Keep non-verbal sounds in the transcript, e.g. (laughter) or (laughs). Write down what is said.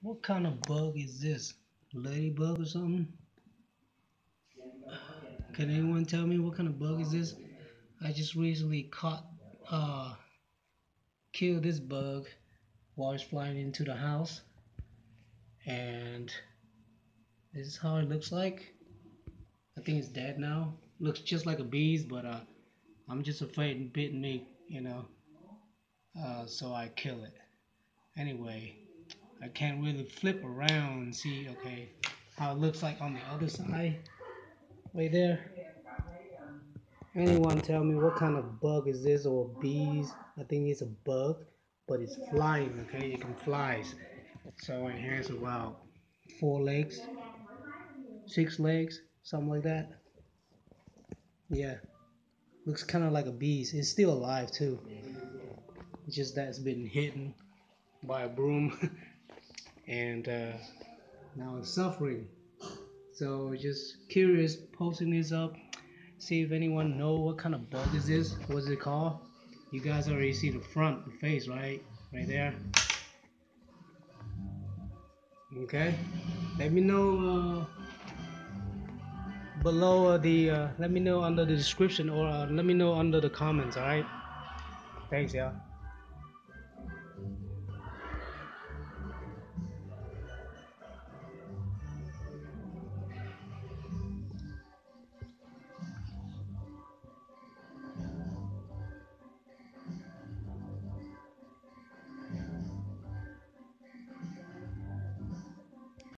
What kind of bug is this? Ladybug or something? Can anyone tell me what kind of bug is this? I just recently caught, uh, killed this bug while it's flying into the house. And this is how it looks like. I think it's dead now. Looks just like a bee's, but uh, I'm just afraid it bit me, you know. Uh, so I kill it. Anyway, I can't really flip around and see, okay, how it looks like on the other side. Right there. Anyone tell me what kind of bug is this or bees? I think it's a bug, but it's flying, okay? It can fly. So it has about four legs, six legs, something like that. Yeah. Looks kind of like a bee's. It's still alive too. It's just that it's been hidden by a broom (laughs) and uh, now it's suffering. So just curious, posting this up, see if anyone know what kind of bug is this. What's it called? You guys already see the front, the face, right? Right there. Okay. Let me know uh, below uh, the. Uh, let me know under the description or uh, let me know under the comments. All right. Thanks, y'all.